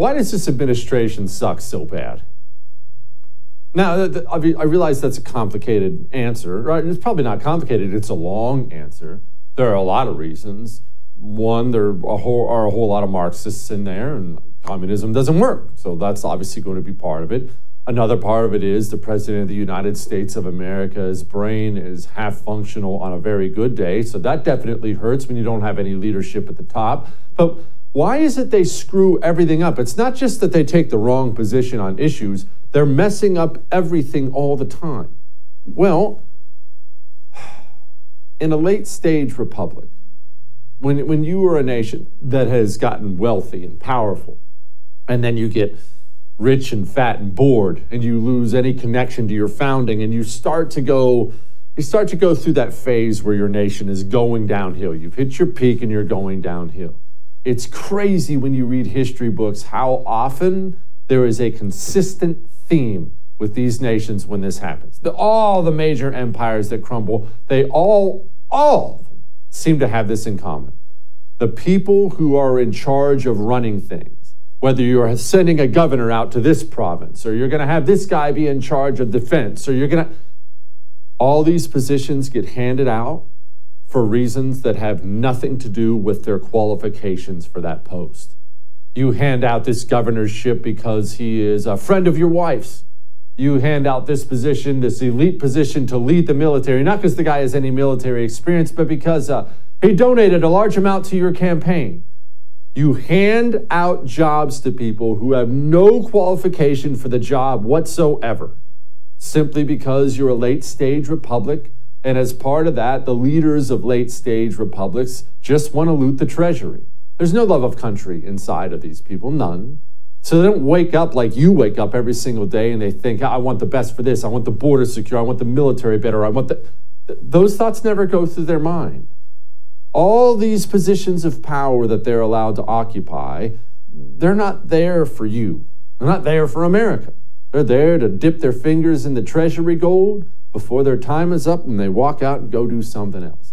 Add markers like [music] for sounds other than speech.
why does this administration suck so bad? Now, I realize that's a complicated answer, right? It's probably not complicated, it's a long answer. There are a lot of reasons. One, there are a whole, are a whole lot of Marxists in there, and communism doesn't work. So that's obviously going to be part of it. Another part of it is the President of the United States of America's brain is half functional on a very good day. So that definitely hurts when you don't have any leadership at the top. But why is it they screw everything up? It's not just that they take the wrong position on issues, they're messing up everything all the time. Well, [sighs] in a late stage republic, when, when you are a nation that has gotten wealthy and powerful, and then you get rich and fat and bored, and you lose any connection to your founding, and you start to go you start to go through that phase where your nation is going downhill. You've hit your peak and you're going downhill. It's crazy when you read history books how often there is a consistent theme with these nations when this happens. The, all the major empires that crumble, they all, all of them seem to have this in common. The people who are in charge of running things, whether you're sending a governor out to this province, or you're going to have this guy be in charge of defense, or you're going to, all these positions get handed out for reasons that have nothing to do with their qualifications for that post. You hand out this governorship because he is a friend of your wife's. You hand out this position, this elite position to lead the military, not because the guy has any military experience, but because uh, he donated a large amount to your campaign. You hand out jobs to people who have no qualification for the job whatsoever, simply because you're a late stage republic. And as part of that, the leaders of late stage republics just want to loot the treasury. There's no love of country inside of these people, none. So they don't wake up like you wake up every single day and they think, I want the best for this. I want the border secure. I want the military better. I want the. Those thoughts never go through their mind. All these positions of power that they're allowed to occupy, they're not there for you. They're not there for America. They're there to dip their fingers in the treasury gold before their time is up and they walk out and go do something else.